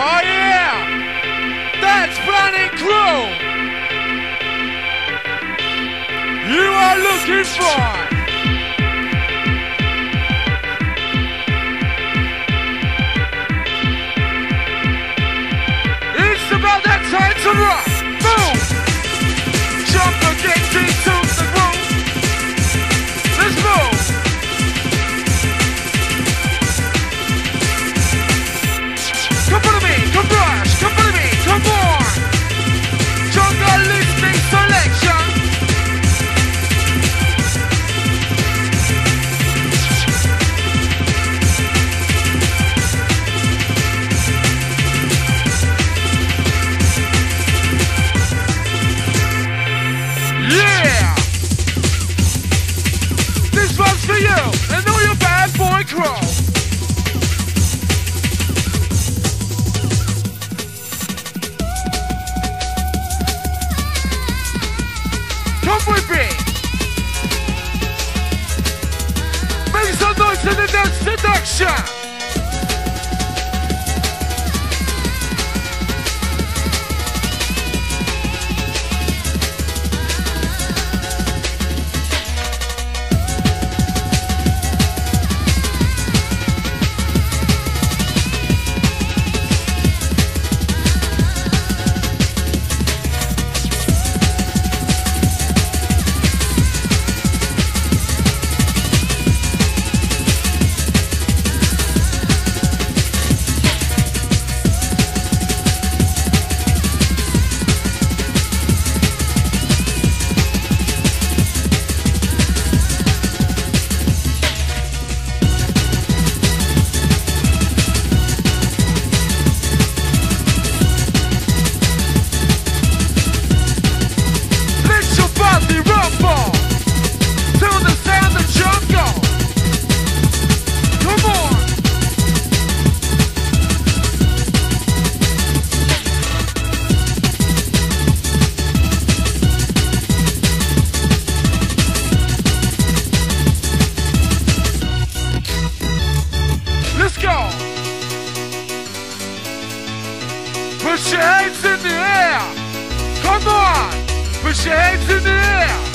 Oh yeah! That's Brandon Crew! You are looking for! It's about that time to rock! Beschäftige mich!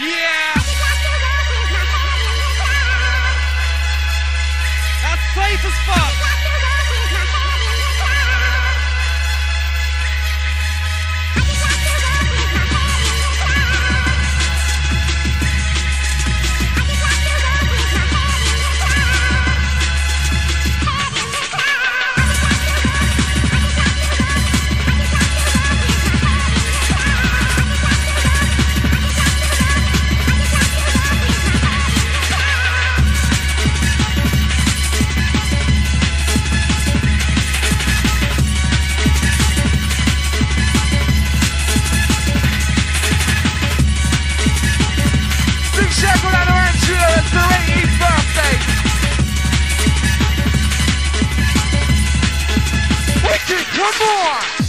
Yeah. That's safe as fuck. 过